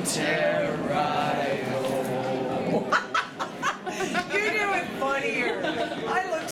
You're doing funnier.